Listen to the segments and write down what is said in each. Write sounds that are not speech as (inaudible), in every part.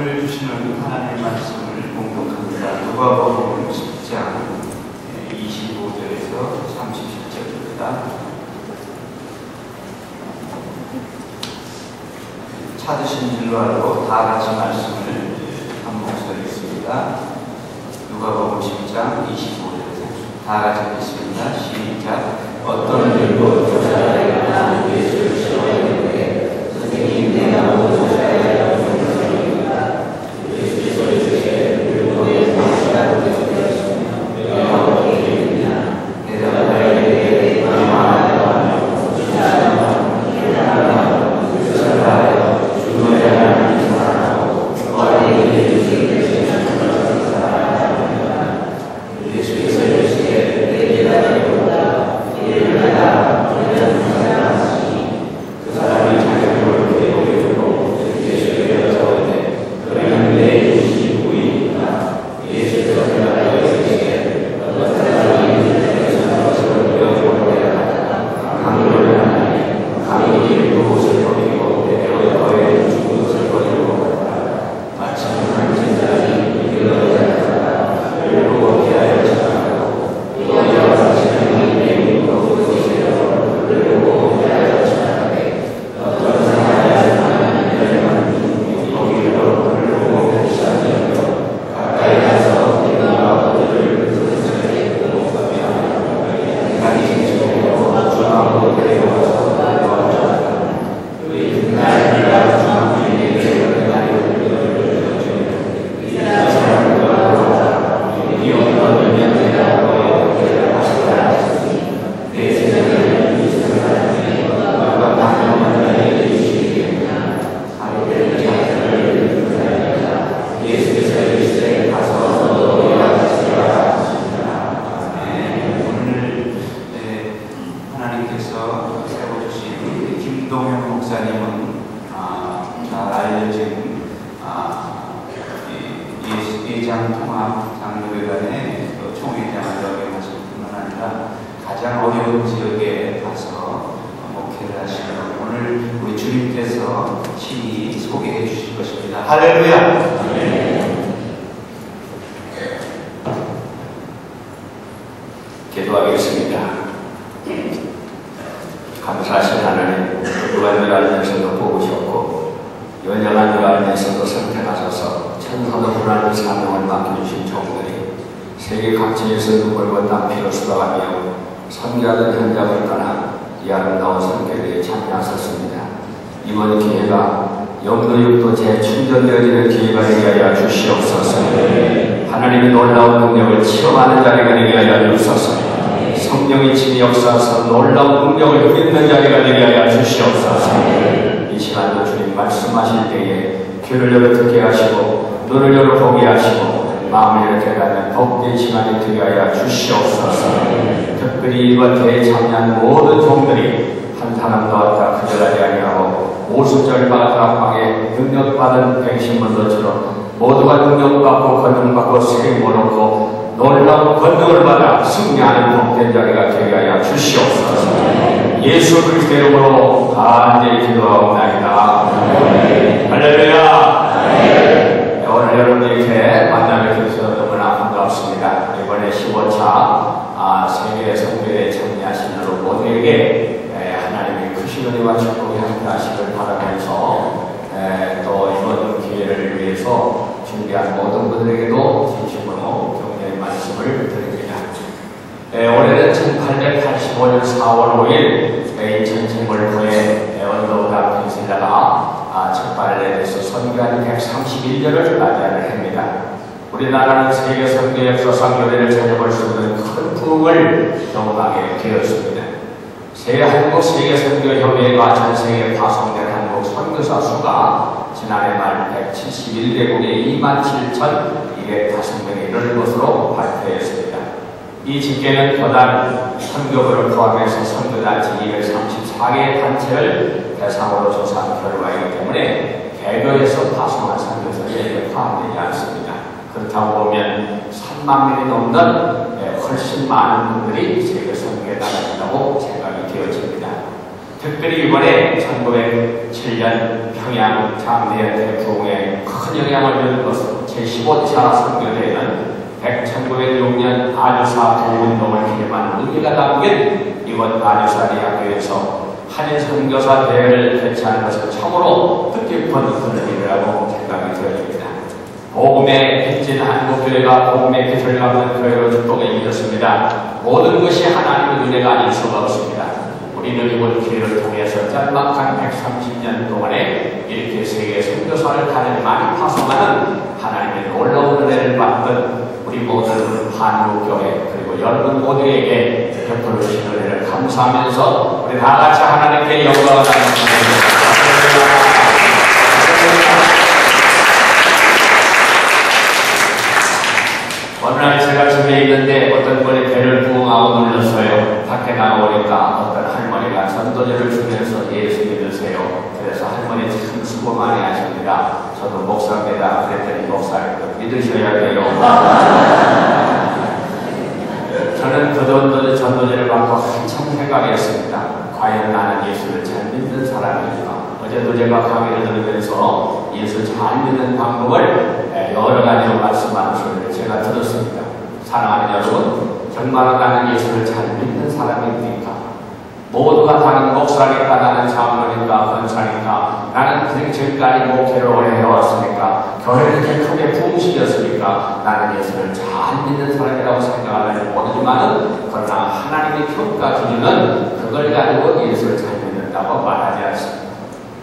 오늘 주시는 하나님의 말씀을 공독합니다. 누가복음 10장 25절에서 37절입니다. 찾으신 줄로 다 같이 말씀을 한 목소리 있습니다. 누가복음 10장 25절에서 다 같이 읽겠습니다. 시작. 어떤 일로 감사하신 하나님, 그간을 알면서도 보셨고, 연약한 을 알면서도 선택하셔서 천사도 하나님의 사명을 맡겨주신 종들이 세계 각지에서 누굴과 땀 피로 수고하며 선교하던 현장을 떠나 이 아름다운 선교에 참여하셨습니다. 이번 기회가 영도 육도 재충전되어지는 기회가 되게 하여 주시옵소서. 하나님의 놀라운 능력을 체험하는 자리가 되게 하여 주옵소서. 성령의 침이 역사하서 놀라운 능력을 누리는 자리가 되게 하여 주시옵소서. 이 시간도 주님 말씀하실 때에 귀를 열어 듣게 하시고 눈을 열어 보게 하시고 마음을 열어 깨닫는 복된 시간이 되게 하여 주시옵소서. 특별히 이번 대에 참여한 모든 종들이 한 사람도 왔다 그절하지 아니하고 오순절마다 방에 능력받은 백신분들처럼 모두가 능력받고 권능받고 세임을 얻고 놀라운 권능을 받아 승리하는 복된 자리가 되게 하여 주시옵소서. 예수 그리스도의 이름으로 간절히 기도하옵나이다. 할렐루야. 네, 오늘 여러분 이렇게 만나게 되셔서 너무나 반갑습니다. 이번에 15차 아, 세계 성교에 참여하신 여러분 모두에게 에, 하나님의 크신 은혜와 축복이 함께 하시길 바라면서 에, 또 이번 기회를 위해서 준비한 모든 분들에게도 진심으로 격려의 말씀을 드립니다. 에, 올해는 1885년 4월 5일 에, 인천체물부에 언더우다 펜실라가 아, 첫발레에서 선교한 131년을 맞이하는 해입니다. 우리나라는 세계 선교 역사상 요래를 찾아볼 수 있는 큰 부흥을 경험하게 되었습니다. 새 한국 세계 선교 협의회가 전 세계에 파송된 한국 선교사 수가 지난해 말 171개국에 27,205명에 이르는 것으로 발표했습니다. 이 집계는 교단 선교부를 포함해서 선교단체 234개 단체를 대상으로 조사한 결과이기 때문에 개교에서 파송한 선교사들에 포함되지 않습니다. 그렇다고 보면 3만 명이 넘는 예, 훨씬 많은 분들이 세계 선교에 나간다고 생각이 되어집니다. 특별히 이번에 1907년 평양 장대 대풍에 큰 영향을 주는 것은 제15차 선교대회는 1906년 아주사 부운동을 기념한 의미가 담긴 이번 아주사 대학교에서 한인 선교사 대회를 개최하는 것은 처음으로 뜻깊은 일이라고 생각이 되어집니다. 복음의 빚진 한국교회가 복음의 빚을 갚는 교회로 축복을 이뤘습니다. 모든 것이 하나님의 은혜가 아닐 수가 없습니다. 우리는 이번 기회를 통해서 짤막한 130년 동안에 이렇게 세계 선교사를 가장 많이 파송하는 하나님의 놀라운 은혜를 받던 우리 모든 한국교회 그리고 여러분 모두에게 베풀어 주신 은혜를 감사하면서 우리 다 같이 하나님께 영광을 드립니다. 어느 날 제가 집에 있는데 어떤 분이 배를 부응하고 눌렀어요. 밖에 나오니까 어떤 할머니가 전도제를 주면서 예수 믿으세요. 그래서 할머니 참 수고 많이 하십니다. 저도 목사입니다. 그랬더니 목사님 믿으셔야 돼요. 저는 그 전도제, 전도제를 받고 한참 생각했습니다. 과연 나는 예수를 잘 믿는 사람인가? 어제도 제가 강의를 들으면서 예수 잘 믿는 방법을 여러 가지로 말씀하는 소리를 제가 들었습니다. 사랑하는 여러분, 정말로 나는 예수를 잘 믿는 사람입니까? 모두가 다른 목사니까 나는 장로니까 권사니까 나는 그냥 지금까지 목회를 오래 해왔으니까 교회를 이렇게 크게 부흥시켰으니까 나는 잘 믿는 사람이라고 생각하는 모르지만은 그러나 하나님의 평가 기준은 그걸 가지고 예수를 잘 믿는다고 말하지 않습니다.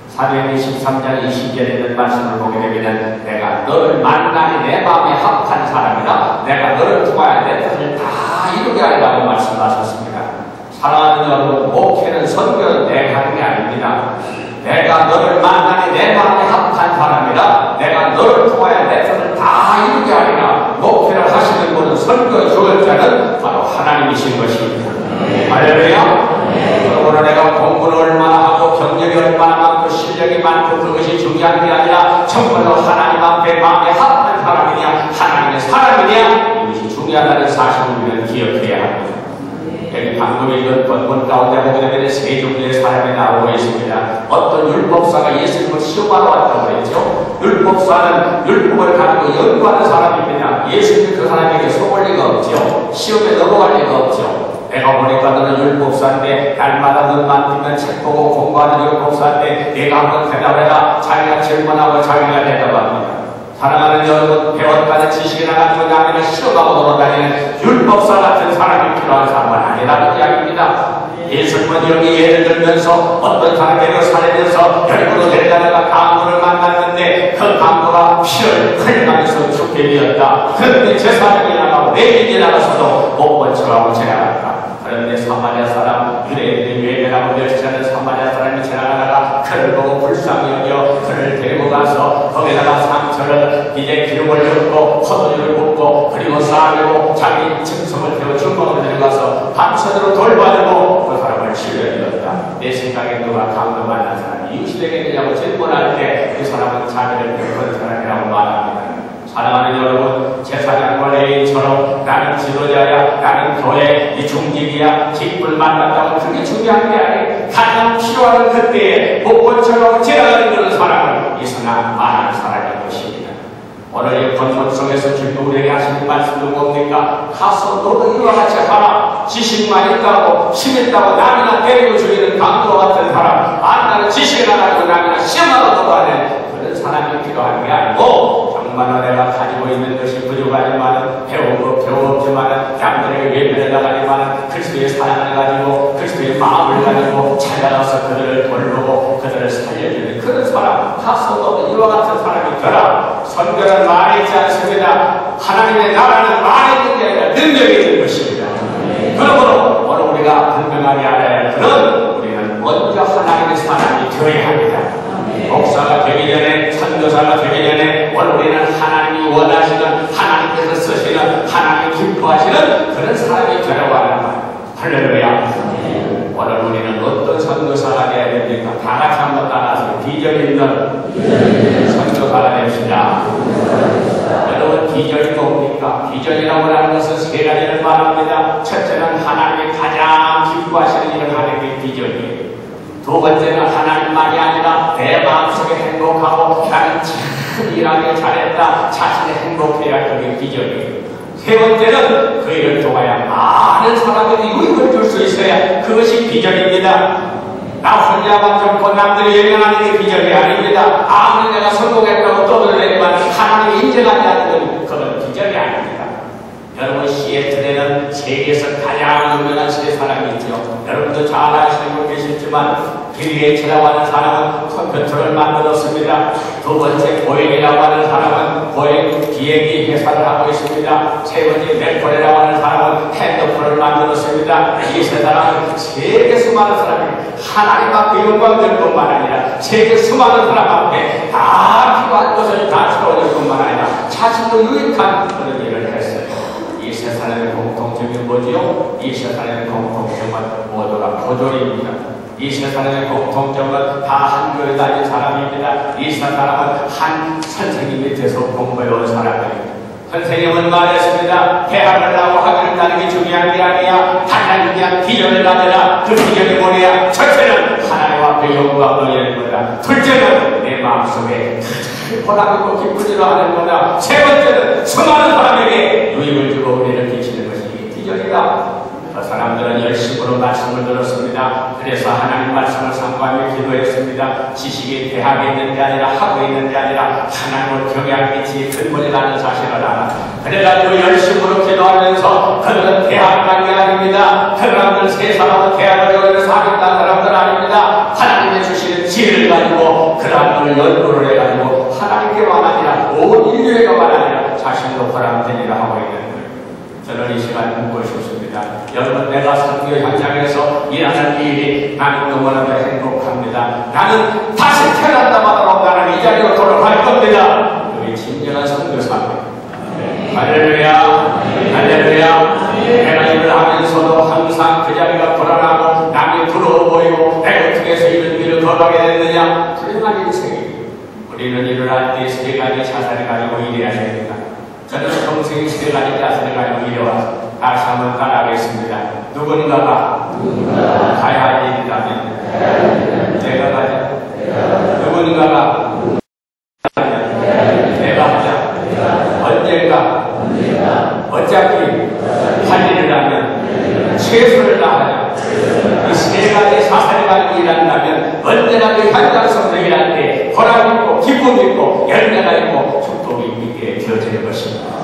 사도행전 13장 20절에 있는 말씀을 보게 되면 내가 너를 만나니 내 마음에 합한 사람이라 내가 너를 통하여 내 뜻을 다 이루게 하리라고 말씀하셨습니다. 사랑하는 여러분, 목회는 선교는 내가 하는 게 아닙니다. 내가 너를 만나니 내 마음에 합한 사람이라 내가 너를 통하여 내 뜻을 다 이루게 하리라. 목회를 하시는 분은 선교 주을 자는 바로 하나님이신 것입니다. 할렐루야. 오늘 내가 공부를 얼마나 하고 경력이 얼마나 많고 실력이 많고 그것이 중요한 게 아니라 정말로 하나님 앞에 마음에 합한 사람이냐 하나님의 사람이냐 이것이 중요하다는 사실을 우리는 기억해야 합니다. 여기 방금 읽은 본문 가운데 보게 되면 세 종류의 사람이 나오고 있습니다. 어떤 율법사가 예수님을 시험하러 왔다고 그랬죠. 율법사는 율법을 가지고 연구하는 사람입니다. 예수님 그 사람에게 속을 리가 없죠. 시험에 넘어갈 리가 없죠. 내가 보니까 너는 율법사인데 날마다 눈만 뜨면 책 보고 공부하는 율법사인데 내가 한번 대답해라 자기가 질문하고 자기가 대답합니다. 사랑하는 여러분 배웠다는 지식이나 가지고 남에게 실험하고 돌아다니는 율법사 같은 사람이 필요한 사람은 아니라는 이야기입니다. 예수님은 여기 예를 들면서 어떤 사람에게 살면서 열구로 내려다가 강물을 만났는데 그 강물가 피를 흘리면서 죽게 되었다. 그런데 제사장이 나가고 내인이 나가서도 못 번쳐가고 지나갔다. 그런데 사마리아 사람 유대인들이 외면하고 멸시하는 사마리아 사람이 지나가다가 그를 보고 불쌍히 여겨 그를 데리고 가서 거기다가 상처를 이제 기름을 붓고 포도주를 붓고 그리고 쌀고 자기 증성을 태워 주먹을 들어가서 밤새도록 돌봐주고 그 사람을 치료해주었다. 내 생각에 누가 강도 만난 사람이 이웃이되겠느냐고 질문할 때 그 사람은 자기를 베푼 사람이라고 말합니다. 사랑하는 여러분, 제사장과 레인처럼 나는 지도자야, 나는 교회 이 중직이야, 직분을 만났다고 그게 중요한 게 아니에요. 가장 필요한 그때에 목권처럼 지나가는 그런 사람을 이승한 많은 것입니다. 오늘 이 본문 속에서 주님 우리에게 하시는 말씀도 뭡니까? 가서 너도 이와 같이 하라. 지식만 있다고, 힘 있다고 남이나 때리고 죽이는 강도와 같은 사람, 아, 나는 지식을 안 가지고 남이나 시험하고 돌아다니는 그런 사람이 필요한 게 아니고, 정말로 내가 가지고 있는 것이 부족하지만 거 배웠지만 양들에게 외면해 나가지만 그리스도의 사랑을 가지고 그리스도의 마음을 가지고 찾아가서 그들을 돌보고 그들을 살려주는 그런 사람 가서도 이와 같은 있더라 선교는 말이 있지 않습니다. 하나님의 나라는 말이 있는 게 아니라 능력이 있는 것입니다. 그러므로 오늘 우리가 분명하게 알아야 할 것은 우리는 먼저 하나님의 사람이 되어야 합니다. 목사가 되기 전에 선교사가 되기 전에 오늘 우리는 하나님이 원하시는 하나님께서 쓰시는 하나님 기뻐하시는 그런 사람이 하는 거예요. 할렐루야. 오늘 우리는 어떤 선교사가 되어야 됩니까? 다 같이 한번 따라서 비전 있는 선교사가 됩시다. 여러분 비전이 뭡니까? 비전이라고 하는 것은 세 가지를 말합니다. 첫째는 하나님이 가장 기뻐하시는 일을 하는 게 비전이에요. 두 번째는 하나님만이 아니라 내 마음속에 행복하고 나는 참 일하기 잘했다. 자신이 행복해야 그게 기적이에요. 세 번째는 그 일을 통하여 많은 사람들이 유익을 줄수 있어야 그것이 비전입니다. 나 혼자만 좋고 남들이 열명하는 게 비전이 아닙니다. 아무리 내가 성공했다고 떠들어내지만 하나님이 인정하지 않는 그건 비전이 아닙니다. 여러분 시애틀에는 세계에서 가장 유명한 세 사람이 있죠. 여러분도 잘 아시고 계시지만 빌게이츠라고 하는 사람은 컴퓨터를 만들었습니다. 두 번째 보잉이라고 하는 사람은 보잉 비행기 회사를 하고 있습니다. 세 번째 맥콜이라고 하는 사람은 핸드폰을 만들었습니다. 이 세 사람은 세계 수많은 사람이 하나님 앞에 영광 될 뿐만 아니라 세계 수많은 사람 앞에 다 필요한 것을 다 채워줄 뿐만 아니라 자신도 유익한 그런 일을 했어요. 이 세 사람의 공통점이 뭐지요? 이 세 사람의 공통점은 모두가 고졸입니다. 이세 사람의 공통점은 다 한 교회 다닌 사람입니다. 이세 사람은 한 선생님 밑에서 공부해온 사람들입니다. 선생님은 말했습니다. 대학을 나고 학위를 따는 게 중요한 게 아니야. 하나님 그냥 비전을 가져라. 그 비전이 뭐냐? 첫째는 하나님 앞에 영광을 열는 거다. 둘째는 내 마음속에 기쁜 일을 하는 거다. 세 번째는 수많은 사람에게 유익을 주고 은혜를 끼치는 것이 비전이다. 그 사람들은 열심으로 말씀을 들었습니다. 그래서 하나님 말씀을 상고하며 기도했습니다. 지식이 대학에 있는 게 아니라 하고 있는 게 아니라 하나님을 경외하는 근본이라는 사실을 알아. 그래가지고 열심으로 기도하면서 그들은 대학만이 아닙니다. 그 사람들 세 사람은 대학을 여기서 하겠다는 사람들 아닙니다. 하나님의 주시는 지혜를 가지고 그 사람들을 연구를 해가지고 하나님께만 아니라 온 인류에게만 아니라 자신도 일을 하고 이 시간 싶습니다. 여러분 내가 선교 현장에서 일하는 일이 나는 너무나도 행복합니다. 나는 다시 태어난다마다 나는 이 자리로 돌아갈 겁니다. 그게 진정한 선교사입니다. 할렐루야, 할렐루야. 내가 일을 하면서도 항상 그 자리가 불안하고 남이 부러워 보이고 내가 어떻게 해서 이런 길을 걸어가게 됐느냐? 불행한 인생이에요. 우리는 일을 할때세 가지 자산을 가지고 일해야 됩니다. 저는 가지 자산을 가지고 일해와서 다시 한번 따라하겠습니다. 누군가가 가야 할 일이라면 내가 가자. 누군가가 내가 하자. 언젠가 어차피 할 일을 하면 최선을 다하자. 이세 가지 사사를 가지고 일한다면 언제나 그 현장 선생을 할때 보람 있고 기쁨 있고 열매가 있고 축복이 있게 되어지는 것입니다.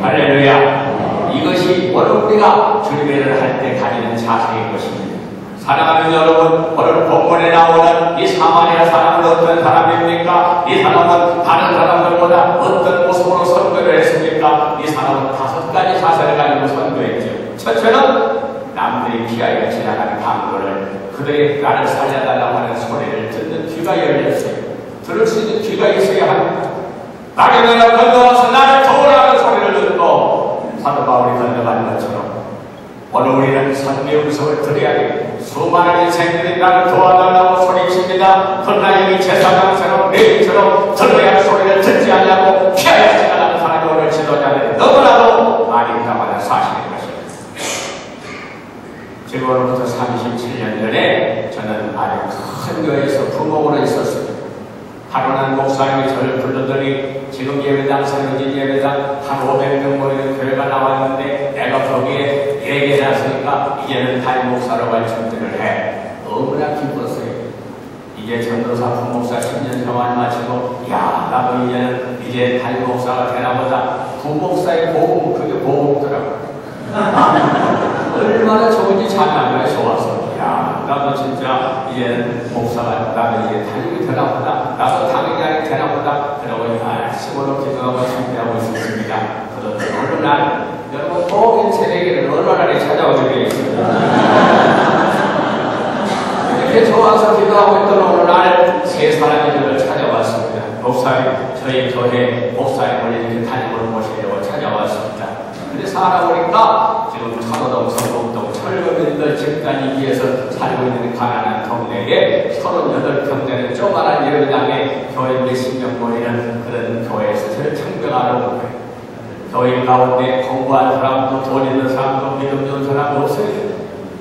할렐루야. 이것이 오늘 우리가 주님의 일을 할때 가지는 자세인 것입니다. 사랑하는 여러분, 오늘 본문에 나오는 이 사마리아 사람은 어떤 사람입니까? 이 사람은 다른 사람들보다 어떤 모습으로 선교를 했습니까? 이 사람은 다섯 가지 사사를 가지고 선교했죠. 첫째는 남들이 피하여 지나가는 강도를 그들의 나를 살려달라고 하는 소리를 듣는 귀가 열렸어요. 들을 수 있는 귀가 있어야 합니다. 나경이가 건너와서 나를 도우라는 소리를 듣고 사도 바울이 건너간 것처럼 오늘 우리는 음성을 들어야 되고 수많은 인생들이 나를 도와달라고 소리칩니다. 그러나 여기 제사장처럼 레위처럼 들어야 할 소리를 듣지 않냐고 피하여 지나가는 사람이 오늘 지도자들이 너무나도 하는 사실인 것입니다. 지금으로부터 37년 전에 저는 아주 큰 교회에서 부목으로 있었습니다. 하루는 목사님이 저를 불러더니 지금 예배당 세워진 예배당 한 500명 모이는 교회가 나왔는데 내가 거기에 얘기해놨으니까 이제는 담임 목사로 갈 준비를 해. 너무나 기뻤어요. 이제 전도사 부목사 10년 생활 마치고 야 나도 이제는 이제 담임 목사가 되나보다 부목사의 보험 그게 보험더라고. (laughs) 얼마나 좋은지 찬양을 좋아서 야 나도 진짜 이제 목사가 나는 이게 당연히 되나 보다. 나도 당연히 되나 보다. 그러고 열심으로 기도하고 준비하고 있었습니다. 그런데 어느 날, 여러분 모든 제에게는 어느 날에 찾아오게 되겠습니다. 이렇게 좋아서 기도하고 있던 어느 날, 세 사람이 저를 찾아왔습니다. 목사님, 저희 교회 목사님을 이렇게 다니고 모시려고 찾아왔습니다. 근데 살아보니까 지금 사도동성도 18집단이기 위해서 살고 있는 가난한 동네에 38평 되는 조그만한 열당에 교회 몇십명 모이는 그런 교회에서 저를 청경하러 온 거예요. 교회 가운데 공부한 사람도 돈 있는 사람도 믿음 있는 사람도 없어요.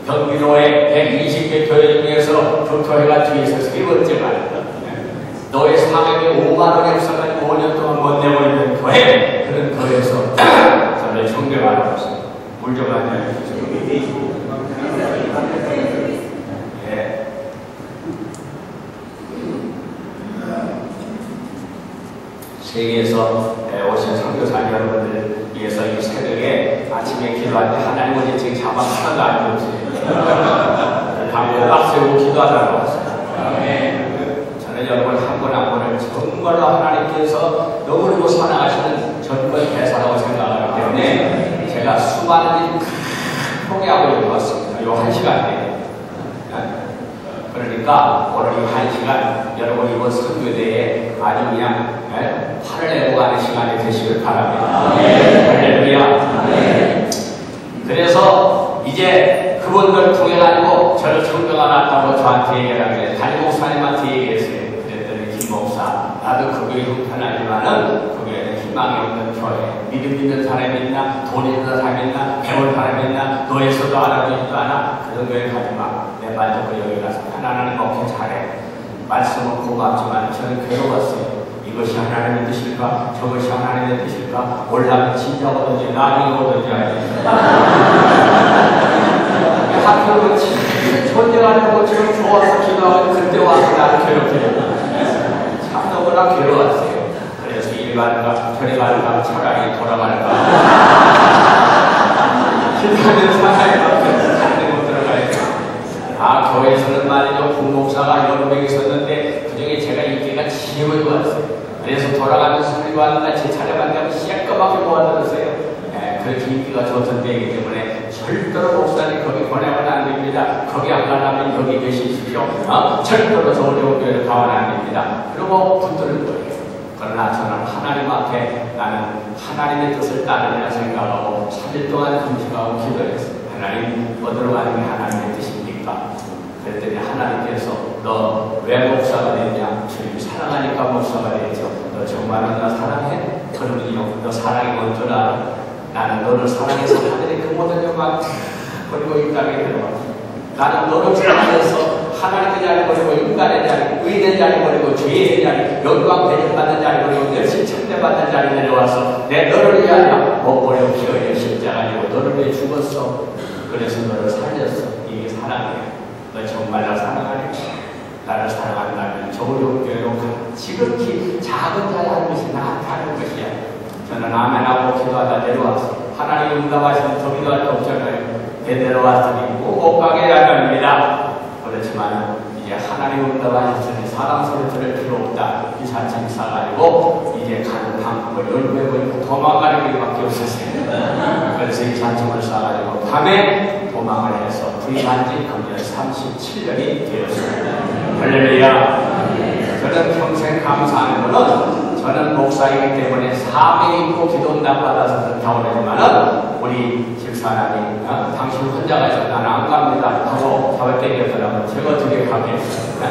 경기도에 120개 교회 중에서 교토회가 뒤에서 세 번째 말이다. 너의 상액에 5만원에 있어가지고 5년 동안 못 내고 있는 교회 그런 교회에서 (coughs) 저를 청경하러 왔어요. 물좀 하냐. 예. 세계에서 오신 선교사 여러분들 위해서 이 새벽에 아침에 기도할 때 하나님 어제 지금 자막 하나도 안 줬지. 방금 딱 세우고 기도하라고 했어요. 저는 여러분 한분한 분을 정말로 하나님께서 너무너무 사랑하시는 전권 대사라고 생각하기 때문에 제가 수많은 일 포기하고 여기 왔습니다. 요 한 시간에. 그러니까 오늘 이 한 시간 여러분 이번 선교대에 아주 그냥 예? 팔을 내고 가는 시간이 되시길 바랍니다. 할렐루야. 그래서 이제 그분들 통해 가지고 저를 존경하 났다고 저한테 얘기하길래 담임 목사님한테 얘기했어요. 그랬더니 김 목사 나도 그 교회 형편하지만은 그 교회는 희망이 없는 교회. 믿음 있는 사람이 있나? 돈 있는 사람이 있나? 배울 사람이 있나? 너에서도 알아보지도 않아 그런 교회 가지마. 내 말 듣고 여기 가서 하나님 먹기 잘해. 말씀은 고맙지만 저는 괴로웠어요. 이것이 하나님의 뜻일까? 저것이 하나님의 뜻일까? 올라면 진짜 오든지 나중에 오든지 알지. 학교는 진짜 존재하려고 지금 좋아서 기도하고 그때 와서 나를 괴롭히려고 참 너무나 괴로웠어요. 그래서 이리 갈까 저리 갈까 차라리 돌아갈까 기도하는 사람이 한데 못 들어가야 아 교회에서는 말이죠. 부목사가 여러 명 있었는데 그 중에 제가 인기가 제일 좋았어요. 그래서 돌아가면서 소리 왔는데 제 차례만 되면 시끄럽게 모아들었어요. 네, 인기가 좋던 데이기 때문에 절대로 목사님 거기 보내면 안 됩니다 거기 안 가려면 여기 계시십시오 어? 절대로 서울대교회를 가면 안 됩니다 그리고 붙드는 거예요 그러나 저는 하나님 앞에 나는 하나님의 뜻을 따르리라 생각하고 3일 동안 금식하고 기도했어요. 하나님 어디로 가는 게 하나님의 뜻입니까? 그랬더니 하나님께서 너 왜 목사가 됐냐? 주님 사랑하니까 목사가 됐죠. 너 정말로 나 사랑해? 그러면요. 너 사랑이 뭔 줄 알아? 나는 너를 사랑해서 하늘의 그 모든 영광 버리고 이 땅에 들어와. 나는 너를 사랑해서 하나님의 자리 버리고 인간의 자리, 의인의 자리 버리고 죄의 자리, 영광 대접받는 자리 버리고 열심 참대받는 자리 내려와서 내 너를 위하여 못 버리고 기어이 십자가 지고 너를 위해 죽었어. 그래서 너를 살렸어. 이게 사랑이야. 너 정말로 사랑하니 나를 사랑한다면 조력교육 지극히 작은 자의 한 것이 나한테 하는 것이야. 저는 아멘하고 기도하다 내려왔어. 하나님 응답하시면 더 기도할 게 없잖아요. 내려왔으니 꼭 가게 해야 합니다. 그렇지만 이제 하나님 응답하셨으니 사람 소리 들을 필요 없다. 이 사칭 싸가지고 이제 가는 방법을 열매버리고 도망가는 길밖에 없었어요. 그래서 이 사칭을 싸가지고 밤에 도망을 해서 구입한 지 금년 37년이 되었습니다. 할렐루야. 저는 평생 감사하는 것은 저는 목사이기 때문에 사명이 있고 기도응답 받아서 그렇게 하오지만은 우리 집사람이 어? 당신 혼자 가서 나는 안 갑니다 하고 때리더라고 제가 어떻게 가겠습니까?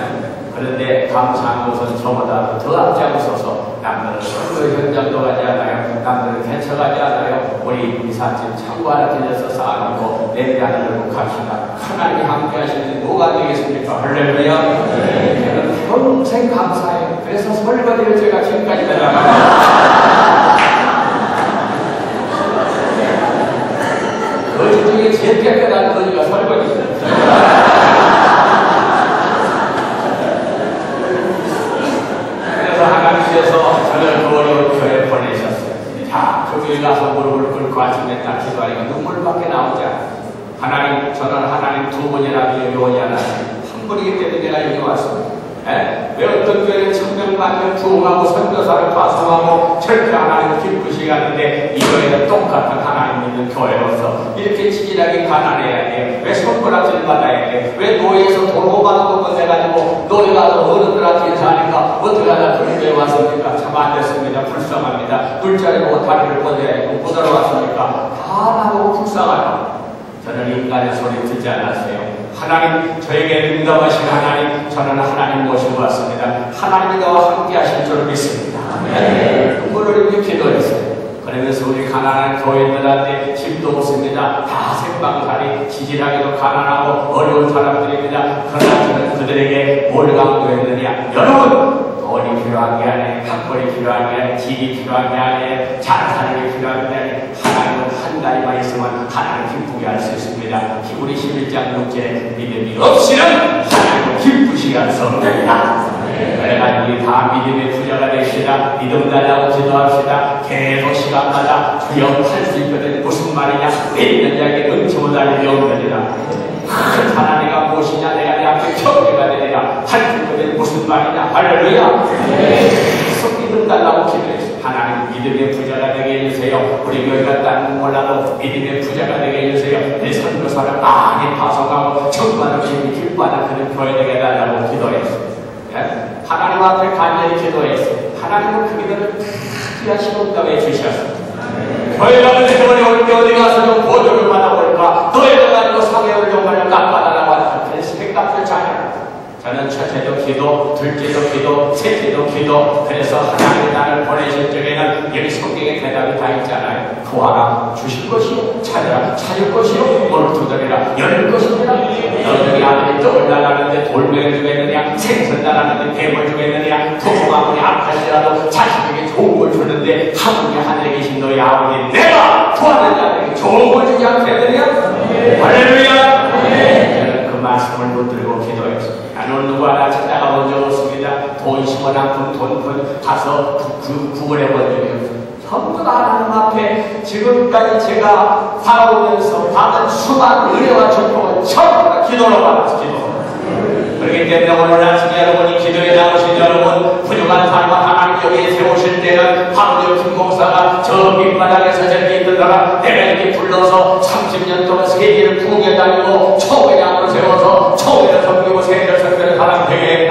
그런데 감사한 것은 저보다 더 앞장서서 남들은 선거 현장도 가지 않아요 남들은 개척하지 않아요 우리 이사집 창고 하나 빌려서 쌓아놓고 내비하는 열고 갑시다 하나님이 함께 하시는데 누가 되겠습니까? 할렐루야 저는 평생 감사해요 그래서 설거지를 제가 지금까지 내려갑니다 거지 중에 제일 깨끗한 거지가 설거지입니다. 그래서 하나님께서 무릎을 꿇고 아침에 딱 기도하니까 눈물밖에 나오지 않아. 하나님, 저는 하나님 두 번이나 하나 한 분이기 때문에 내가 여기 왔습니다. 에? 왜 어떤 교회는 천명 만명 부흥하고 선교사를 파송하고 저렇게 하나님을 기쁘시게 하는데 이 교회는 똑같은 하나님 믿는 교회로서 이렇게 치질하게 가난해야 돼? 왜 손가락질 받아야 돼? 왜 노예에서 돌고 받은 것 건네가지고 노예 가서 어른들한테 인사하니까 어떻게 하다 그런 교회 왔습니까? 참 안 됐습니다. 불쌍합니다. 둘째리고 다리를 뻗어야 되고 못 알아왔습니까? 다 나보고 불쌍하다. 저는 인간의 소리 듣지 않았어요. 하나님, 저에게 응답하신 하나님, 저는 하나님 모시고 왔습니다. 하나님이 나와 함께 하실 줄 믿습니다. 눈물을 이렇게 기도했어요. 그러면서 우리 가난한 교인들한테 집도 없습니다. 다 생방살이 지질하게도 가난하고 어려운 사람들입니다. 그러나 저는 그들에게 뭘 강조했느냐? 여러분! 돈이 필요한 게 아니에요. 학벌이 필요한 게 아니에요. 집이 필요한 게 아니에요. 잘 사는 게 필요한 게 아니에요. 하나님은 한 가지만 있으면 하나님 기쁘게 할 수 있습니다. 히브리 11장 6절에 믿음이 없이는 하나님을 기쁘시게 할 수 없느니라. 그래가 우리 다 믿음의 부자가 되시다. 믿음 달라고 기도합시다. 계속 시간마다 주여 할수 있거든. 무슨 말이냐? 있는 자에게 은총을 달리려 없느니라. 큰 하나님가 무엇이냐? 내가 내 앞에 경계가. 무슨 말이냐? 할렐루야. 믿음 달라고 기도했어. 하나님 믿음의 부자가 되게 해주세요. 우리 교회가 딴 몰라도 믿음의 부자가 되게 해주세요. 내 선교사를 많이 파송하고 정말 기쁨이 기뻐하는 그런 교회 되게 해달라고 기도했어. 예? 하나님 앞에 간절히 기도했어. 하나님은 그들을 특별한 신혼감에 주셨어. 교회가 그때 어려울 때 어디 가서 좀 보조를 받아볼까? 너희가 가지고 사회를 좀 가지고 깎아달라고 하는 그런 생각을 잘해. 저는 첫째도 기도, 둘째도 기도, 셋째도 기도. 그래서 하나님이 나를 보내실 적에는 여기 성경에 대답이 다 있잖아요. 구하라, 주실 것이요. 찾으라, 찾을 것이요. 문을 두드리라, 열릴 것이니라. 너 중에 아들이 달라는데 돌멩이 주겠느냐? 생선 달라는데 뱀을 주겠느냐? 부모가 아무리 악할지라도 자식에게 좋은 걸 주는데 하늘에 하늘에 계신 너희 아버지 내가 구하는 자에게 좋은 걸 주지 않겠느냐? 할렐루야! 저는 그 말씀을 붙들고 기도했습니다. 나는 하나 찾아가 본적 없습니다. 돈 10원 한 푼 돈푼 가서 구, 구, 구걸해 본 적이. 전부 다 하나님 앞에 지금까지 제가 살아오면서 받은 수많은 은혜와 축복을 전부 다 기도로 받았어, 기도. 그렇기 때문에 오늘 아침에 여러분이 기도에 나오신 여러분 부족한 삶을 하나님 여기에 세우실 때는 바로 저김 목사가 저 밑바닥에서 저렇게 있다가 내가 이렇게 불러서 30년 동안 세계를 구경해 다니고 초회장으로 세워서 초회를 섬기고 세계를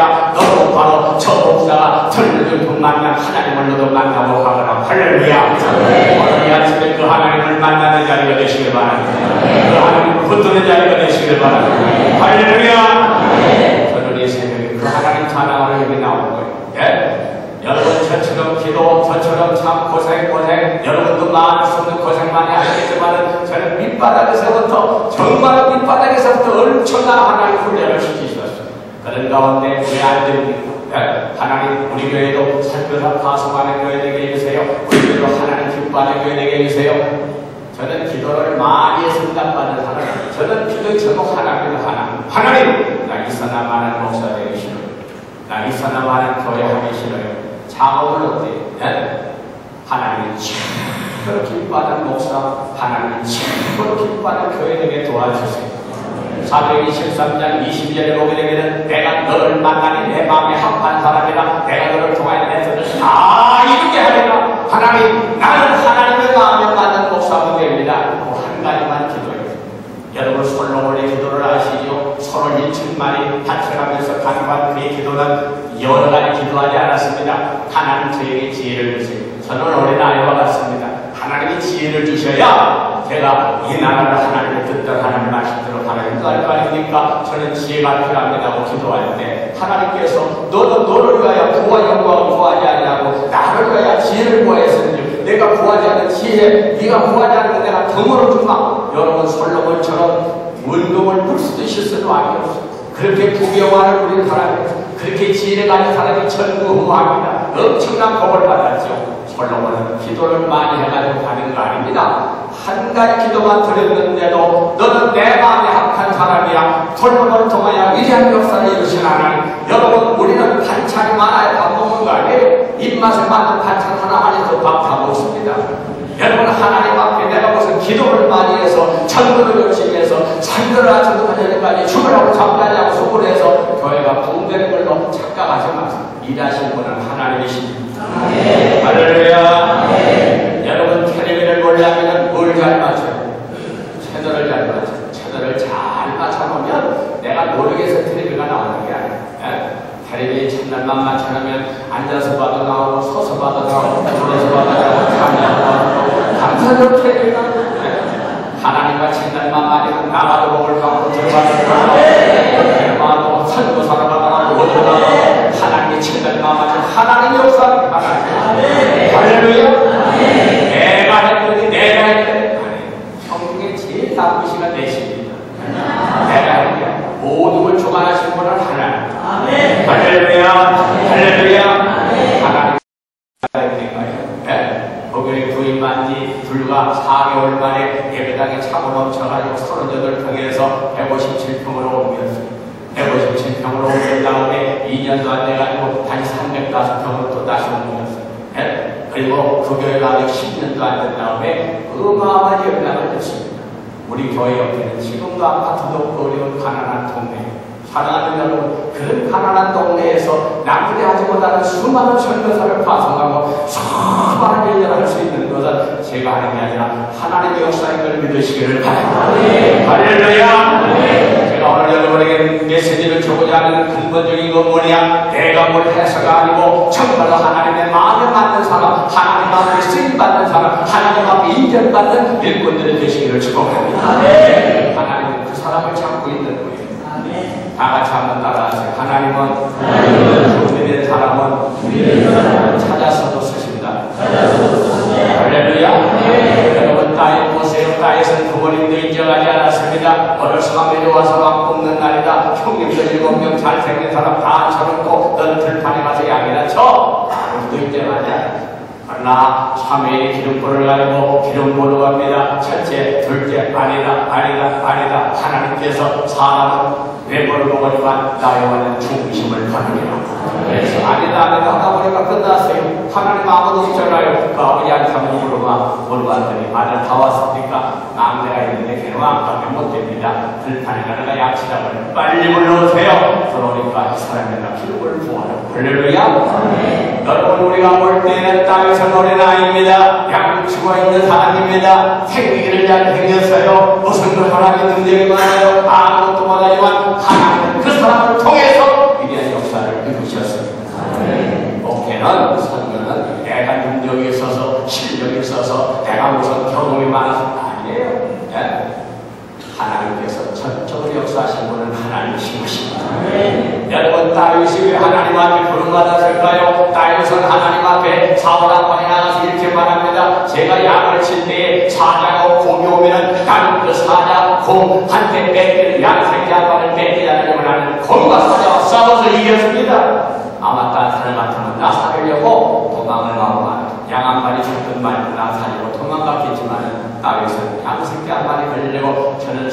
했다 너도 바로 저 목사가 들려준 분 만나 하나님을 너도 만나고 가거라. 할렐루야. 오늘 이 아침에 그 하나님을 만나는 자리가 되시길 바랍니다. 그 하나님을 붙드는 자리가 되시길 바랍니다. 할렐루야. 저는 이 새벽에 그 하나님 찬양하러 여기 나온 거예요. 예? 여러분 저처럼 기도, 저처럼 참 고생, 고생, 여러분도 많을 수 없는 고생 많이 하시겠지만 저는 밑바닥에서부터, 정말 밑바닥에서부터 엄청난 하나님 훈련을 시키셨어요. 그런 가운데 왜안 됩니까? 예? 하나님, 우리 교회도 살펴서 파송하는 교회 되게 해주세요. 우리 교회도 하나님 기뻐하는 교회 되게 해주세요. 저는 기도를 많이 응답받은 사람. 저는 기도 제목 하나님을 하나. 하나님, 나 이사나 많은 목사 되기 싫어요. 나 이사나 많은 교회 하기 싫어요. 작업을 어때요? 네? 하나님이 최고로 기뻐하는 목사, 하나님이 최고로 기뻐하는 교회 되게 도와주세요. 사도행 23장 20절에 보게 되면은 내가 너를 만나니 내 마음에 합한 사람이라 내가 너를 내 뜻을 다 이루게 하리라 하나님 나는 하나님의 마음에 맞는 목사가 됩니다. 그한 가지만 기도해요. 여러분 솔로몬의 기도를 아시죠? 서로 일층 만이 다쳐가면서 간구한 그의 기도는 여러 가지 기도하지 않았습니다. 하나님 저에게 지혜를 주세요. 저는 어린 아이와 같습니다 하나님이 지혜를 주셔야 제가 이 나라를 하나님의 뜻대로 하나님 말씀대로 하나님 뜻할 거 아닙니까? 저는 지혜가 필요합니다고 기도할 때 하나님께서 너는 너를 위하여 부와 영광을 구하지 아니하고 나를 위하여 지혜를 구하였으니 내가 구하지 않는 지혜 네가 구하지 않는 거 내가 덤으로 주마 여러분 솔로몬처럼 운동을 풀 수도 있을 수도 아니었어 그렇게 부경화를 누린 사람이 그렇게 지혜를 가진 사람이 전무후무합니다 엄청난 복을 받았죠 솔로몬은 기도를 많이 해가지고 가는 거 아닙니다. 한 가지 기도만 드렸는데도 너는 내 마음에 합한 사람이야. 솔로몬을 통하여 위대한 역사를 이루신 하나님. 여러분 우리는 반찬이 많아야 밥 먹는 거 아니에요? 입맛에 맞는 반찬 하나 안 해도 밥다 먹습니다. 여러분 하나님 무슨 기도를 많이 해서 전도를 열심히 해서 산들을 아침부터 저녁까지 죽으라고 잠자냐고 수고해서 교회가 붕대는 걸로 착각하지 마세요. 일하신 분은 하나님이십니다. 할렐루야. 여러분 텔레비를 보려면 뭘 잘 맞춰요? 채널을 잘 맞춰요. 채널을 잘 맞춰놓으면 내가 모르겠어 텔레비가 나오는 게 아니야. 예? 텔레비 채널만 맞춰놓으면 앉아서 봐도 나오고 서서 봐도 나오고 둘러서 봐도 나오고 텔레비가 예? 하나님과 진달만 아니고 나라도 먹을 밥으로 전파하는 대마도 살고 살아가다가 오늘도 하나님의 진달만 아니고 하나님의 역사를 하나님. 할렐루야. 내가 했더니 내가 했더니 형님의 제일 나쁜 시간 내십니다. 내가 했더니 모든 걸 조관하시는 분은 하나님. 할렐루야. 불과 4개월 만에 예배당에 차고 넘쳐가지고 38평에서 157평으로 옮겼어요. 157평으로 옮긴 다음에 2년도 안 돼가지고 다시 305평으로 또 다시 옮겼어요. 예? 그리고 그 교회가 아직 10년도 안 된 다음에 어마어마한 예배당을 듣습니다. 우리 교회 옆에는 지금도 아파트도 없고 어려운 가난한 동네. 여러분, 그런 가난한 동네에서 남들이 하지 못하는 수많은 설교사를 파송하고 수많은 일을 할 수 있는 것은 제가 하는 게 아니라 하나님의 역사인 걸 믿으시기를 바랍니다. 할렐루야! 제가 오늘 여러분에게 메시지를 주고자 하는 근본적인 건 뭐냐? 내가 뭘 해서가 아니고 정말로 하나님의 마음에 맞는 사람, 하나님 앞에 쓰임받는 사람, 하나님 앞에 인정받는 일꾼들이 되시기를 축복합니다. 하나님은 그 사람을 잡고 있는 거예요. 다 같이 한번 따라하세요. 하나님은 준비된 사람은 찾아서도 쓰신다. 할렐루야. 여러분 따위 보세요. 따위에서는 부모님도 인정하지 않았습니다. 어느 사람이 와서 막 뽑는 날이다. 형님들 일곱 명 잘생긴 사람 다 쳐놓고 넌 들판에 가서 양이나 쳐. 아무도 인정하지 않아. 그러나 참회의 기름불을 가지고 기름 부어 갑니다. 첫째, 둘째, 아니다, 아니다, 아니다. 하나님께서 사람은 외모를 보거니만 나에와는 중심을 가느니라. 그래서 아니다, 아니다 하다 보니까 끝났어요. 하나님 아무도 없잖아요. 그 한번 물어봐. 물어봤더니 아들 다 왔으니까 남자가 있는데 걔는 왕가면 못 됩니다. 들판에 가다가 약치다을 빨리 불러오세요. 그러니까 이 사람에다 기름을 부어라. 할렐루야. 여러분 우리가 볼 때는 땅에서 노는 아이입니다. 양육 치고 있는 사람입니다. 생기기를 잘 생겼어요. 무슨 걸 하나님 능력이 많아요. 아무것도 못하지만 하나님은 그 사람을 통해서 위대한 역사를 이루셨습니다. 목회는 선교는 내가 능력이 있어서 실력이 있어서 내가 무슨 경험이 많아서 아니에요. 예? 하나님께서 전적으로 역사하신 분은 하나님이신 것입니다. 여러분 다윗이 왜 하나님 앞에 부름받았을까요? 다윗은 하나님 앞에 사울 앞에 나가서 이렇게 말합니다. 제가 양을 칠 때에 사자가 공이 오면은 나는 그 사자 공한테 뺏기는 양새끼 한 마리를 뺏기지 않으려고 나는 공과 사자와 싸워서 이겼습니다. 아마 딴 사람 같으면 나 살려고 도망을 가고 양한 마리 죽든 말든 나 살려고 도망갔겠지만 다윗은 양새끼 한 마리 걸리려고 저는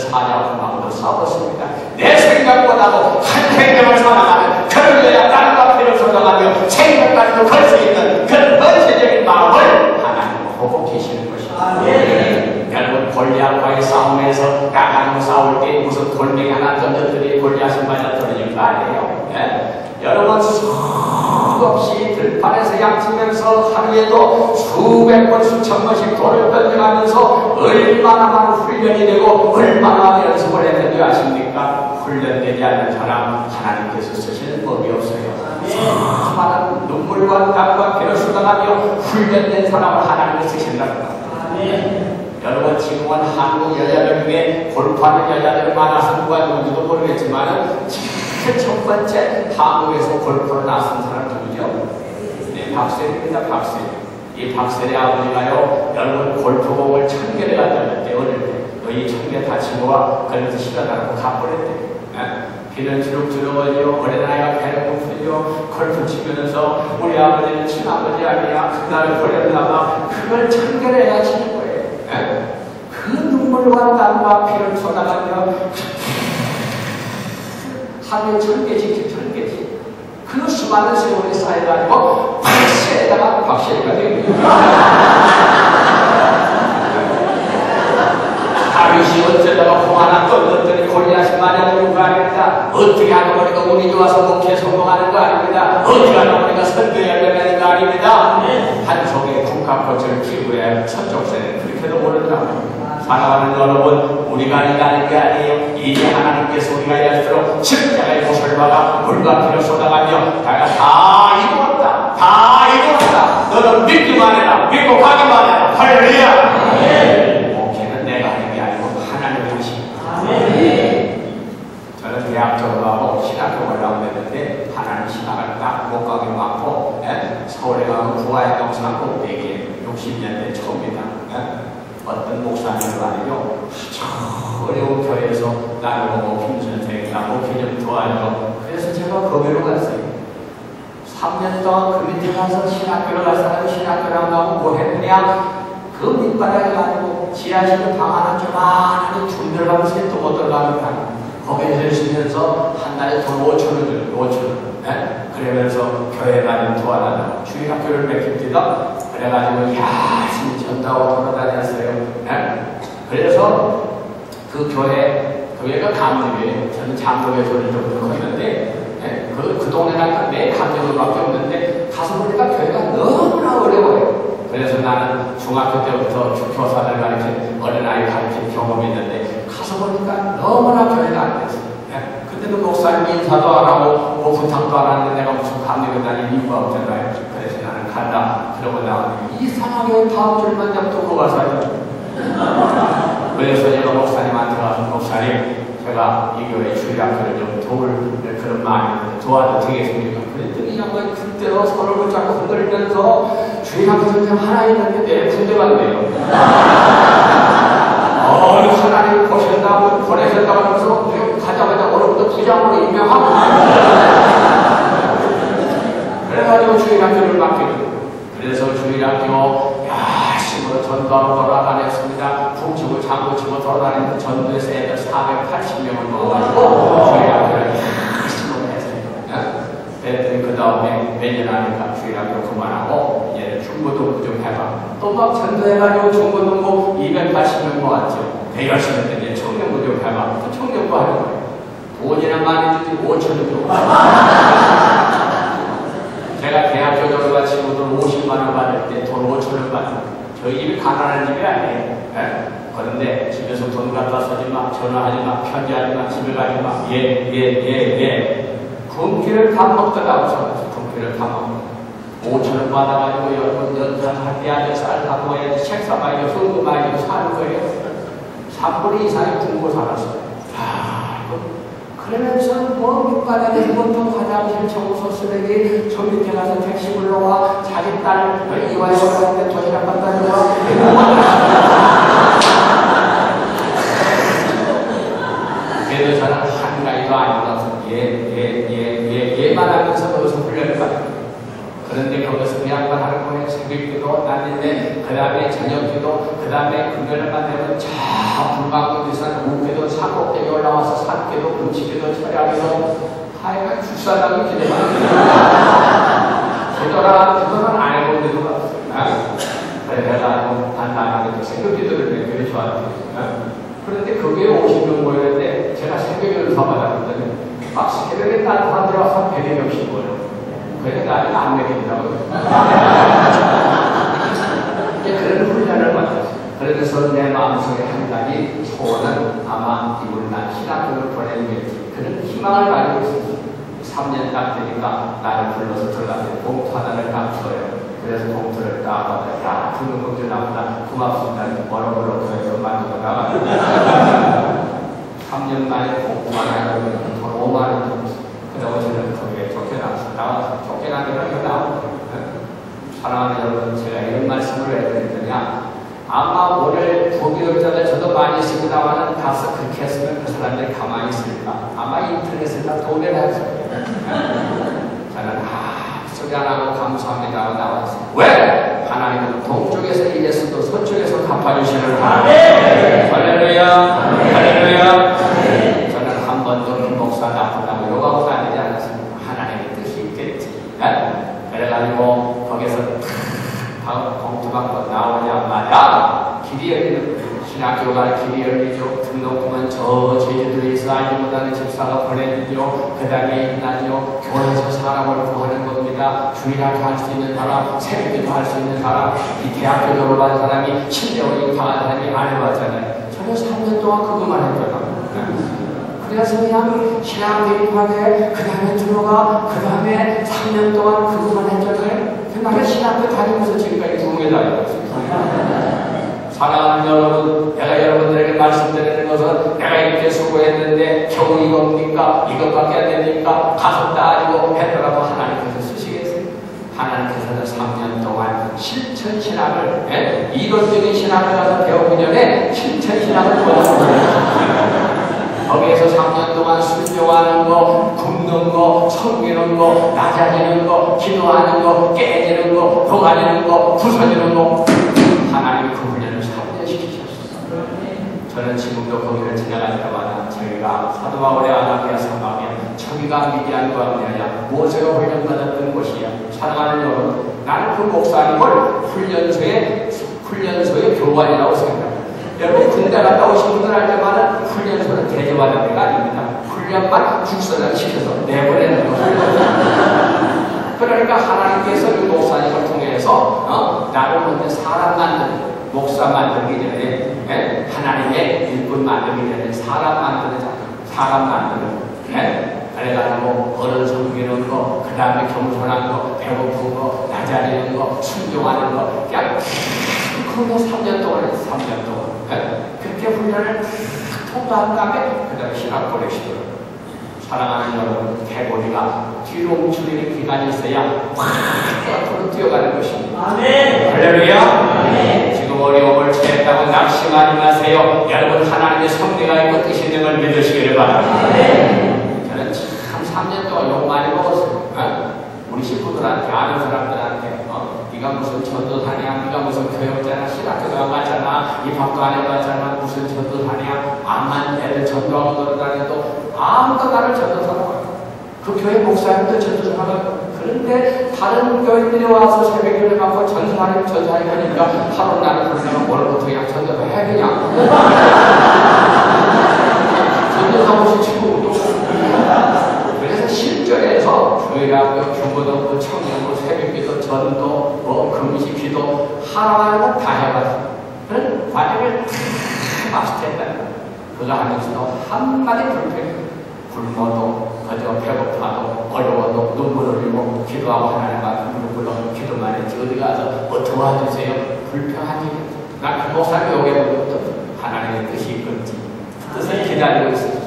도망으로 싸웠습니다. 내 생각보다도 한 생명을 살아가는 그런 여자 다른 앞에를 쏟아가며 생명까지도 걸 수 있는 그런 번세적인 마음을 하나님 보고 계시는 것입니다. 여러분 골리앗과의 싸움에서 나가고 싸울 때 무슨 돌멩이 하나 던져드리 골리앗을 맞아 떨어질 거 아니에요. 예? 여러분 수없이 들판에서 양치면서 하루에도 수백 번 수천 번씩 돌을 던져가면서 얼마나 많은 훈련이 되고 얼마나 많은 연습을 했는지 아십니까? 훈련되지 않는 사람 하나님께서 쓰시는 법이 없어요. 수많은 눈물과 땀과 피를 쏟아가며 훈련된 사람을 하나님이 쓰신다는 겁니다. 여러분 지금은 한국 여자들 중에 골프하는 여자들이 많아서 누가 누군지도 모르겠지만 제일 첫 번째 한국에서 골프를 나선 사람 누구죠? 네, 박세리입니다. 박세리. 이 박세리 아버지가요, 여러분 골프공을 천 개를 줬대 어릴 때. 너희 천개 다치고 와. 그래서 시간하고 가버렸대. 네? 비는 주룩주룩하지요. 어린 아이가 배를 고프죠. 골프 치면서 우리 아버지는 친아버지 아니야. 그날 버렸나봐. 그걸 천 개를 해야 치는 거 그 눈물과 땀과 피를 쏟아가며 하루에 천 개씩, 천 개씩. 그 수많은 세월이 쌓여가지고 박시에다가 됩니다. 다윗이 어쩌다가 공 하나 던졌더니 골리앗이 맞아들고 아닙니다. 어떻게 하다 보니까 운이 좋아서 목회 성공하는 거 아닙니다. 어떻게 하다 보니까 선교에 열려가는 거 아닙니다. 한 속에 국가꽃을 피우에 서쪽 세는 그렇게도 모른다. 사랑하는 여러분, 우리가 일하는 게 아니에요. 이제 하나님께서 우리가 할수록 십자가의 못을 받아 물과 피를 쏟아가며 내가 다 이루었다. 다 이루었다. 너는 믿기만 해라. 믿고 가기만 해라. 할렐루야. 목회는 내가 하는 게 아니고 하나님이 하십니다. 저는 대학 졸업하고 신학교 올라오는데 하나님 신학을 딱못 가게 맞고 예? 서울에 가면 부하의 동상 꼭대기에 60년대 처음이다. 예? 어떤 목사님을 아니요 어려운 교회에서 나를 보고 김선생 나 목회 좀 도와줘. 그래서 제가 거기로 갔어요. 3년 동안 그 밑에 가서 신학교를 가서 신학교 신학교랑 가고 뭐 했느냐? 그 밑바닥에 가지고 지하실로 방 하나 조만하게 두 들어가면서 또못 들어가는 방. 거기에 있으면서 한 달에 돈 5천 원 줘요. 5천 원. 네? 그러면서 교회 가는 도와달라고 주일학교를 맡깁니다. 그래가지고 야심히 전다고 돌아다녔어요. 네? 그래서 그 교회, 교회가 감독이에요. 저는 장로교 소리 좀 컸는데, 네? 그, 그 동네 가니까 매 감독으로밖에 없는데, 가서 보니까 교회가 너무나 어려워요. 그래서 나는 중학교 때부터 교사들 가르친 어린아이 가르친 경험이 있는데, 가서 보니까 너무나 교회가 안 됐어요. 네? 그때도 목사님 인사도 안 하고, 뭐 부탁도 안 하는데 내가 무슨 감독에 다닐 이유가 없잖아요. 그래서 나는 간다. 그러고 나오니 이상하게 다음 주만 잡두고 가서요. 그래서 제가 목사님한테 가서 목사님 제가 이 교회 주일학교를 좀 도울 그런 마음이 도와도 되겠습니까? 그랬더니 이 양반이 그때로 손을 붙잡고 흔들면서 주일학교 선생 하나 있는데 내 군대 간대요. 어, 하나님 보셨다고 보내셨다고 하면서 부장으로 임명하고 (laughs) 그래가지고 주일학교를 맡기고 그래서 주일학교 야심으로 전도하러 돌아다녔습니다. 북치고 장구치고 돌아다니는 전도에서 애들 480명을 모아가지고 주일학교를 야심으로 했어요. 그랬더니 그 다음에 몇년 하니까 주일학교 그만하고 이제 중고등부 좀 해봐. 또 막 전도해가지고 중고등부 280명 모았죠. 대열심히 했더니 청년부 좀 해봐. 또 청년부 하는 거예요. 돈이나 많이 주지 5천원 주고 (laughs) 제가 대학교 졸업한 친구들 50만 원 받을 때 돈 5천 원 받는 저희 집이 가난한 집이 아니에요. 예? 그런데 집에서 돈 갖다 쓰지 마, 전화하지 마, 편지하지 마, 집에 가지 마. 예, 예, 예, 예. 금기를 다 먹더라고 저는 금기를 다 먹고 5천 원 받아가지고 여러분 연탄 때 앉아 쌀다 먹어야지 책사 많이 소금 많이 사는 거예요. 3분의 이상이 굶고 살았어요. 아, 그러면서 뭐 밑바닥에 이것도 화장실 청소 쓰레기 저 밑에 가서 택시 불러와 자기 딸 이와에 올라는데 도시락 갖다 줘와 그래도 저는 한가위도 아니라서 예예예예 예만 하면서 거기서 훈련을 받아요 그런데 거기서 그 양반 하는 거에 새벽기도 났는데 그 다음에 저녁기도 그 다음에 금요일 만 되면 저 불방구에서 목기도 산꼭대기 올라와서 산기도 금치기도 철야기도 하여간 출산하기 기대만 되더라 되더라 안 해본데도 그래 내가 뭐 간단하게 새벽기도를 몇 개를 좋아하거든요 그런데 거기에 50명 모였는데 제가 새벽기도를 더 받았거든요. 막 새벽에 따뜻한 들어와서 한 100여 명씩 모여 그 나는 안 먹인다고. 그런 훈련을 받았어요. 그래서 내 마음속에 한 가지 소원은 아마 이번 날 신학교를 보내는 게 그런 희망을 가지고 있습니다. 3년 딱 되니까 나를 불러서 들어가서 봉투 하나를 딱 줘요. 그래서 봉투를 딱 받아요. 야, 주는 봉투 나보다 고맙습니다. 뭐라고 그래서 만들어 나가 3년 만에 봉투 하나 가지고 돈 5만 원. 그러고 저는 거기에 쫓겨나서 나와서 쫓겨나기로 나오고 사랑하는 여러분 제가 이런 말씀을 왜 드리느냐? 아마 오늘 부교육자들 저도 많이 쓰고 나와는 가서 그렇게 했으면 그 사람들이 가만히 있을까 아마 인터넷에다 도배를 할 거예요 저는 아 소리 안 하고 감사합니다 하고 나왔어요 왜? 하나님은 동쪽에서 일했어도 서쪽에서 갚아주시는 하나님 할렐루야. 할렐루야. 저는 한 번도 김 목사 나쁘다고 욕하고 다니지 않았습니다. 하나님의 뜻이 있겠지. 네? 그래가지고 거기서 공투가 나오자마자 길이 열리는 신학교가 길이 열리죠. 등록금은 저 제주도에 있어 알지 못하는 집사가 보내주죠. 그 다음에 있나죠. 교회에서 사람을 구하는 겁니다. 주일학교 할 수 있는 사람, 새벽기도 할 수 있는 사람, 이 대학교 졸업한 사람이 신대원이 강한 사람이 안 해봤잖아요. 저는 3년 동안 그것만 했잖아요. 그래서 그냥 신앙 대입하게 그 다음에 들어가 그 다음에 3년 동안 그것만 했잖아요. 그날에 신학교 다니면서 지금까지 다니고 있습니다. 사랑하는 여러분, 내가 여러분들에게 말씀드리는 것은 내가 이렇게 수고했는데 겨우 이겁니까? 이것밖에 안 됩니까? 가서 따지고 했더라도 하나님께서 쓰시겠어요? 하나님께서는 3년 동안 실천 신학을 예? 이론적인 신학을 가서 배우기 전에 실천 신학을 보여주고 거기에서 3년 동안 순종하는 거, 굶는 거, 섬기는 거, 낮아지는 거, 기도하는 거, 깨지는 거, 도가지는 거, 부서지는 거. 하나님 그 훈련을 3년 시키셨어요. 저는 지금도 거기를 지나갈 때마다 저희가 사도 바울의 아나비아 사막에 저기가 미디안 광야야 모세가 훈련받았던 곳이야 사랑하는 여러분 나는 그 목사님을 훈련소의 훈련소의 교관이라고 생각합니다 여러분 군대 갔다 오신 분들 알 때마다 훈련소는 대접하는 데가 아닙니다 훈련만 국선을 시켜서 내보내는 거예요 (laughs) 그러니까 하나님께서 이 목사님을 통해서 어? 나를 먼저 사람 만드는 목사 만들기 전에 예? 하나님의 일꾼 만들기 전에 사람 만드는 자 사람 만드는 예? 그래가 뭐 어른 섬기는 거, 그 다음에 겸손한 거, 배고픈 거, 낮아지는 거, 순종하는 거, 그냥 그거 3년 동안 했어, 3년 동안. 예? 그렇게 훈련을 탁 통과한 다음에 그 다음에 신학 보내시더라고요. 사랑하는 여러분, 개고리가 뒤로 움츠리는 기간이 있어야 확 뛰어가는 것입니다. 아멘. 할렐루야! 지금 어려움을 채했다고 낙심하지 마세요. 여러분, 하나님의 성대가 있고 뜻이 있는 걸 믿으시기를 바랍니다. 저는 참 3년 동안 욕 많이 먹었어요. 어? 우리 식구들한테, 아는 사람들한테, 어? 네가 무슨 전도사냐, 네가 무슨 교육자냐, 신학교도 안 가잖아, 입학도 안 해봤잖아, 무슨 전도사냐, 암만 애들 전도하고 돌아다녀도 아무도 나를 전도사라고 하고 그 교회 목사님도 전도사라고 하고 그런데 다른 교인들이 와서 새벽에 갖고 전사하는 전사하니 하니까 하루 나를 부르면 오늘부터 그냥 전도사 해 그냥? (laughs) 전도사고 싶고 그래서 실전에서 교회학교, 중고등부, 청년부, 새벽기도, 전도, 뭐 금식, 기도 하나하나 다 해봤어요. 그런 과정을 다 마스터했다는 거예요. 그거 하면서도 한마디 불평 굶어도 그저 배고파도 어려워도 눈물 흘리고 기도하고 하나님 앞에 무릎 기도만 했지 어디 가서 뭐 도와주세요 일이 나그 목사님 오게 보면 하나님의 뜻이 있건지 뜻을 기다리고 있습니다.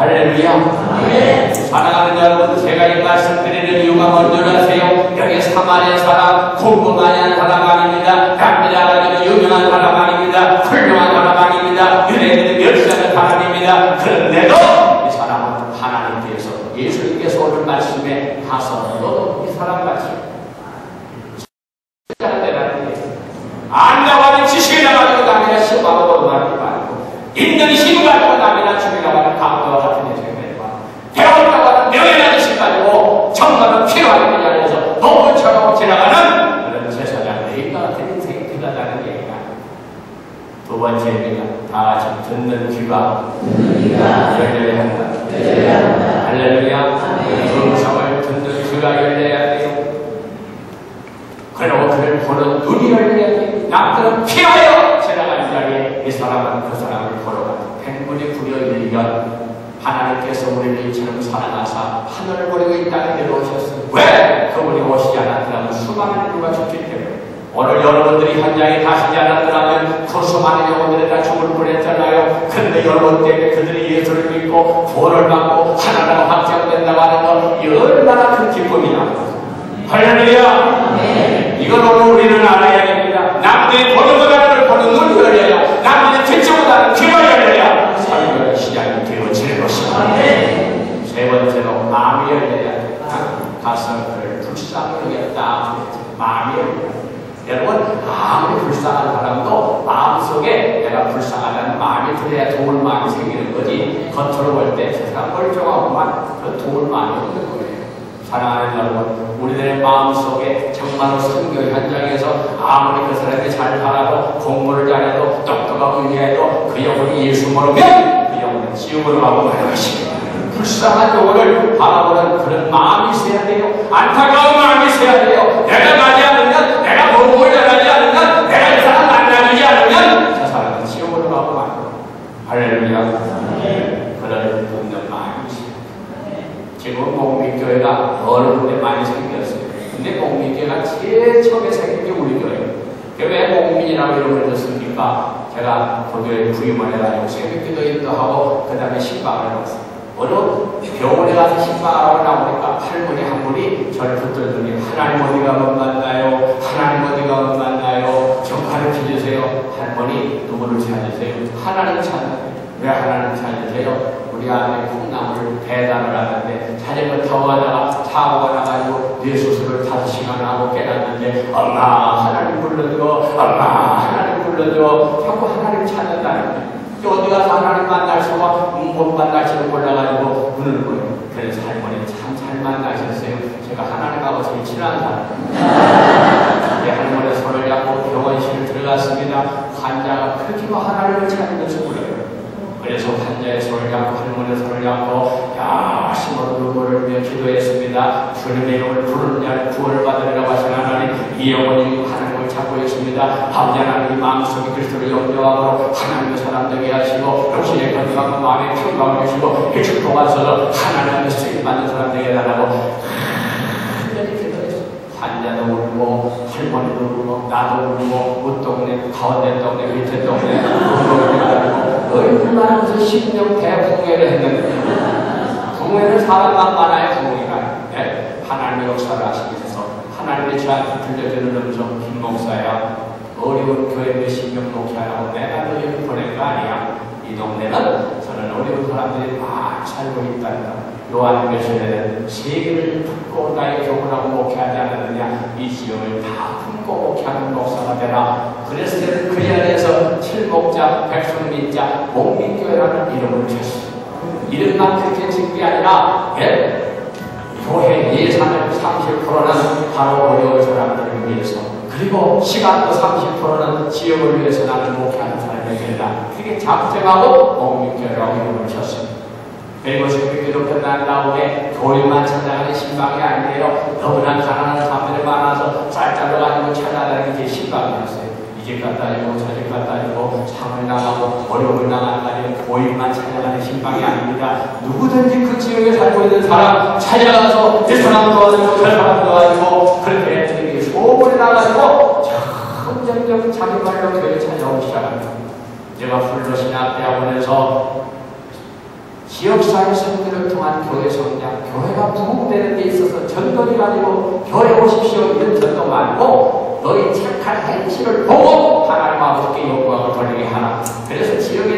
할렐루야. 사랑하는 여러분, 제가 이 말씀 드리는 이유가 뭔지 아세요? 여기 사마리아 사람, 공부 많이 한 사람 아닙니다. 남자라는 유명한 사람 아닙니다. 훌륭한 사람 아닙니다. 유대인들이 멸시하는 사람입니다. 그런데도 이 사람은 하나님께서 예수님께서 오늘 말씀에 가서 너도 이 사람같이 안다고 지식이 나가지고 남이나 시험하고 말하지 말고 있는 힘 가지고 남이나 죽이라고 하는 강도와 같은 인생을 봐. 배웠다고 하는 명예나 지식 가지고 정말로 필요한 일이 아니어서 너무처럼 지나가는 그런 제사장의 인과 같은 인생이 필요하다는 얘기가 두 번째 얘기가 다 같이 듣는 귀가 열려야 한다. 할렐루야. 음성을 듣는 귀가 열려야 돼요. 그리고 그를 보는 눈이 열려야 돼. 남들은 피하여 지나간 자리에 이 사람은 그 사람을 보러 가다. 백문이 불여일견 하나님께서 우리를 이처럼 사랑하사 하늘을 버리고 이 땅에 내려오셨어요. 왜? 그분이 오시지 않았더라면 수많은 인류가 죽기 때문에 오늘 여러분들이 현장에 가시지 않았더라면 그 수많은 영혼들이 다 죽을 뻔했잖아요. 근데 여러분 때문에 그들이 예수를 믿고 구원을 받고 하나라고 확정된다고 하는 건 얼마나 큰 기쁨이냐. 할렐루야! 이걸 오늘 우리는 알아야 됩니다. 남들이 보는 것보다는 보는 눈이 열려야, 남들이 듣지 못하는 귀가 열려야 삶의 시작이 되어지는 것입니다. 세 번째로 마음이 열려야 돼. 가슴을 불쌍하겠다. 마음이 열려야 돼. 여러분, 아무리 불쌍한 사람도 마음속에 내가 불쌍하다는 들어야 좋은 마음이 생기는 거지. 겉으로 볼 때 세상 멀쩡하고만 그 좋은 마음이 없는 거예요. 사랑하는 여러분, 우리들의 마음 속에 정말로 선교 현장에서 아무리 그 사람이 잘 살아도 공부를 잘해도 똑똑하고 위해도 그 영혼이 예수 모르면 그 영혼은 지옥으로 가고 말 것입니다. 불쌍한 영혼을 바라보는 그런 마음이 있어야 돼요. 안타까운 마음이 있어야 돼요. 내가 가지 않으면, 내가 공부를 잘하지 않으면, 내가 이 사람 만나지 않으면 저 사람은 지옥으로 가고 말 거예요. 할렐루야. 그런 없는 마음이 있어요. 지금 공민교회가 곳에 많이 생겼어요. 근데 공민교회가 제일 처음에 생긴 게 우리 교회예요. 왜 공민이라고 이름을 줬습니까? 제가 그 교회 부임을 해가지고 새벽기도 인도하고 그 다음에 신방을 했어요. 어느 병원에 가서 신방하러 나오니까 할머니 한 분이 저를 붙들더니 어디가 못 만나요? 하나님 어디가 못 만나요? 좀 가르쳐 주세요. 할머니 누구를 찾으세요? 하나님 찾는 왜 하나님 살려줘요? 우리 아들 콩나물을 배달을 하는데 자전거 타고 가다가 사고가 나가지고 뇌수술을 다섯 시간 하고 깨닫는데 엄마 하나님 불러줘 엄마 하나님 불러줘 자꾸 하나님 찾는다는 거예요. 어디 가서 하나님 만날 수가 못 만날지도 몰라가지고 우는 거예요. 그래서 할머니 참 잘 만나셨어요. 제가 하나님하고 제일 친한 사람. 내 할머니 손을 잡고 병원실을 들어갔습니다. 환자가 그렇게 막 하나님을 찾는지 몰라요. 그래서 환자의 손을 잡고 할머니 손을 잡고 야심으로 눈물을 흘려 기도했습니다. 주님의 이름을 부르는 자를 구원을 받으리라고 하신 하나님 이 영혼이 하나님을 찾고 있습니다. 아버지 하나님 마음속에 그리스도를 영접하고 하나님의 사람 되게 하시고 역시의 건강과 마음의 평강을 주시고 이 축복을 써서 하나님의 쓰임 받는 사람 되게 해달라고 환자도 울고 할머니도 울고 나도 울고 웃동네 가운데 동네 밑에 동네 울고 얼마나 그 심령 대붕괴를 했는데붕괴는 사람만 많아요붕괴가 네. 하나님의 역사를 하시면서 하나님의 저한테 들려주는 음성 김 목사야. 어려운 교회 몇십 명 목회하라고 내가 너희를 보낸 거 아니야. 이 동네는 저는 어려운 사람들이 많이 살고 있단다 요한교실에는 세계를 품고 나의 교훈하고 목회하지 않았느냐 이 지역을 다 품고 목회하는 목사가 되라 그래서 저는 그 안에서 칠목자 백성민자 목민교회라는 이름을 줬습니다 이름만 그렇게 짓는 게 아니라 예? 교회 예산의 30%는 바로 어려운 사람들을 위해서 그리고 시간도 30%는 지역을 위해서 나는 목회하는 사람에게 된다. 그게 작정하고 목민교회라고 이름을 쳤습니다. 그리고 기독교 난 다음에 교회만 찾아가는 신방이 아니에요. 너무나 가난한 사람들이 많아서 쌀쌀로 가지고 찾아가는 게 신방이었어요. 이집 갔다 다니고 저집 갔다 다니고 상을 나가고 어려움을 아니라 교회만 찾아가는 신방이 아닙니다. 누구든지 그 지역에 살고 있는 사람 찾아가서 이 사람 도와주고 저 사람 도와주고 그렇게 되게 소문이 나가지고 점점점 자기 말로 교회 찾아오기 시작합니다. 제가 풀로 신학대학원에서 지역사회 성들을 통한 교회 성장, 교회가 부흥되는 데 있어서 전도를 가지고 교회 오십시오 이런 전도 말고 너희 착한 행실을 보고 하나님 아버지께 영광을 돌리게 하라. 그래서 지역에